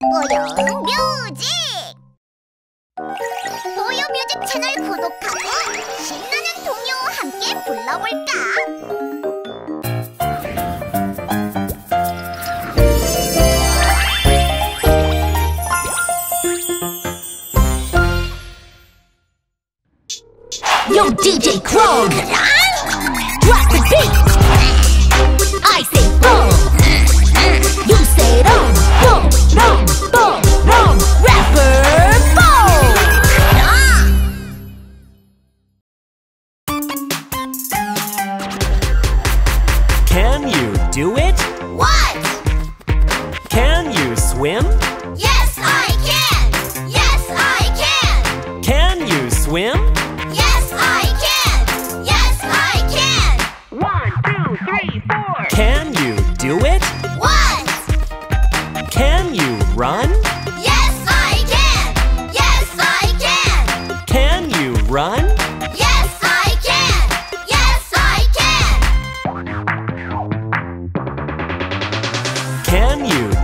뽀용 뮤직 뽀용 뮤직 채널 구독하고 신나는 동요와 함께 불러볼까? Yo, DJ Krog! Drop the beat! Do it? What? Can you swim?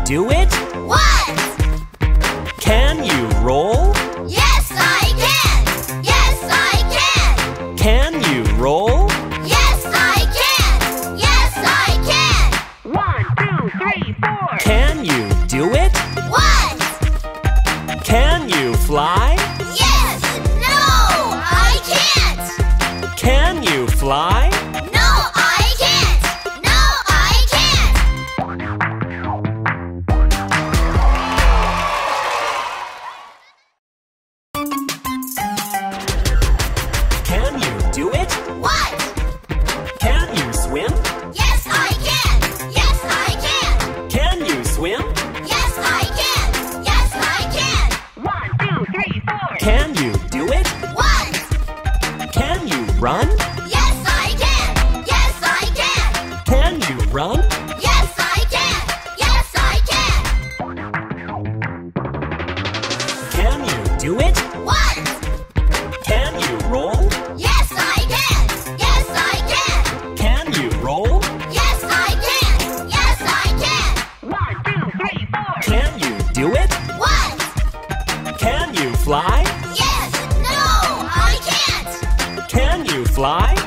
Do it? What? Can you roll? Yes, I can! Yes, I can! Can you roll? Yes, I can! Yes, I can! One, two, three, four. Can you do it? What? Can? Yes, I can! Yes, I can! One, two, three, four. Can you do it? What? Can you run? Yes, I can! Yes, I can! Can you run? Yes, I can! Yes, I can! Can you do it? Can you do it? What? Can you fly? Yes! No! I can't! Can you fly?